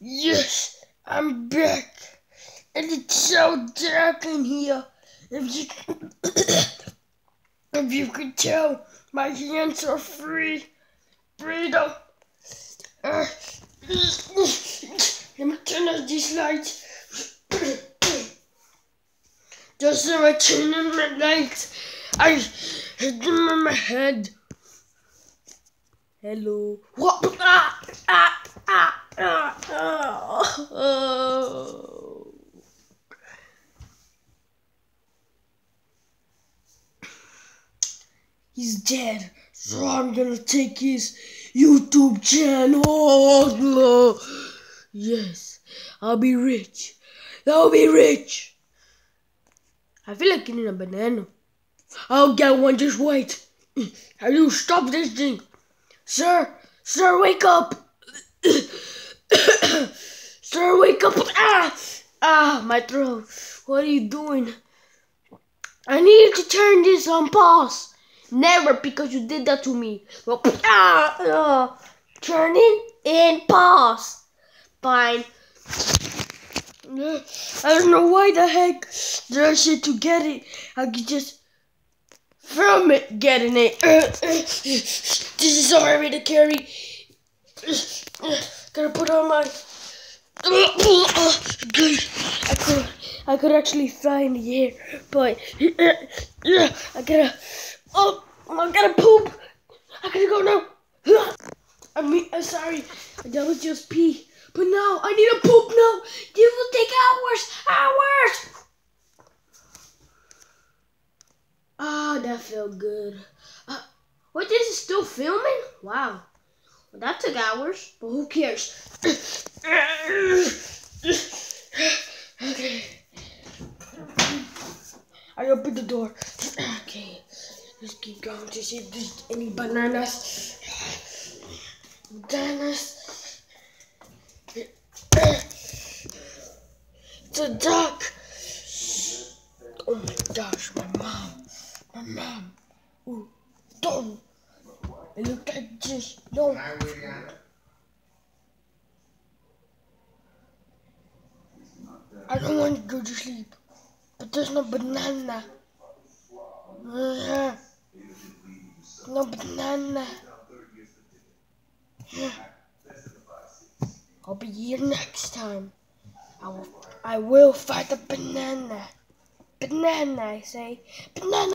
Yes, I'm back. And it's so dark in here. If you, if you could tell, my hands are free. Freedom. Uh, let me turn on these lights. Just so I turn on my lights, I hit them on my head. Hello. What? Ah, ah, ah, ah, ah. Oh. He's dead, so I'm gonna take his YouTube channel. Yes, I'll be rich. I'll be rich. I feel like eating a banana. I'll get one, just wait. Do you stop this thing? Sir, sir, wake up! sir, wake up! Ah! Ah, my throat. What are you doing? I need to turn this on pause. Never, because you did that to me. Well, ah, ah. Turn it in pause. Fine. I don't know why the heck I say to get it. I could just from it getting it. this is so heavy to carry. Gotta put on my. I could, I could actually fly in the air, but yeah, I gotta. Oh, I gotta poop. I gotta go now. I mean, I'm sorry. That was just pee. But now I need a poop now. This will take hours. Hours. Ah, that felt good. Uh, what, this is still filming? Wow. Well, that took hours, but who cares? okay. I opened the door. Okay. Let's keep going to see if there's any bananas. Bananas. It's a duck. Oh my gosh, my mom. My mom. Don't. It looked like this. No. I don't want to go to sleep. But there's no banana. No banana. I'll be here next time. I will, I will find a banana. Banana, I say. Banana.